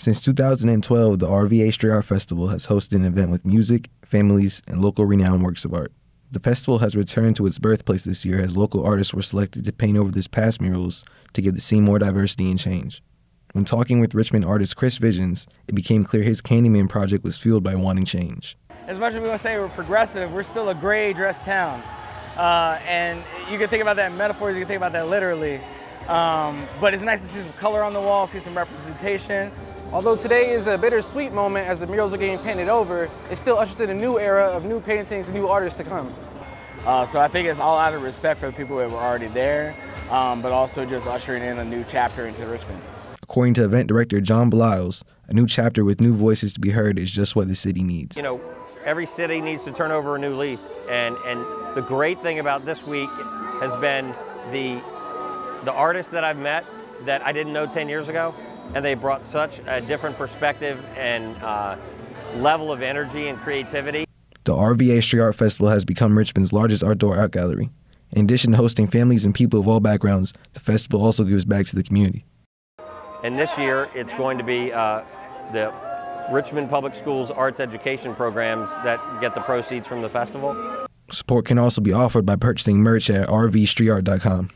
Since 2012, the RVA Street Art Festival has hosted an event with music, families, and local renowned works of art. The festival has returned to its birthplace this year as local artists were selected to paint over this past murals to give the scene more diversity and change. When talking with Richmond artist Chris Visions, it became clear his Candyman project was fueled by wanting change. As much as we want to say we're progressive, we're still a gray dress town. Uh, and you can think about that in metaphors, you can think about that literally. Um, but it's nice to see some color on the wall, see some representation. Although today is a bittersweet moment as the murals are getting painted over, it still ushers in a new era of new paintings and new artists to come. Uh, so I think it's all out of respect for the people that were already there, um, but also just ushering in a new chapter into Richmond. According to event director John Baliles, a new chapter with new voices to be heard is just what the city needs. You know, every city needs to turn over a new leaf, and, and the great thing about this week has been the, the artists that I've met that I didn't know 10 years ago, and they brought such a different perspective and uh, level of energy and creativity. The RVA Street Art Festival has become Richmond's largest outdoor art gallery. In addition to hosting families and people of all backgrounds, the festival also gives back to the community. And this year, it's going to be uh, the Richmond Public Schools arts education programs that get the proceeds from the festival. Support can also be offered by purchasing merch at rvstreetart.com.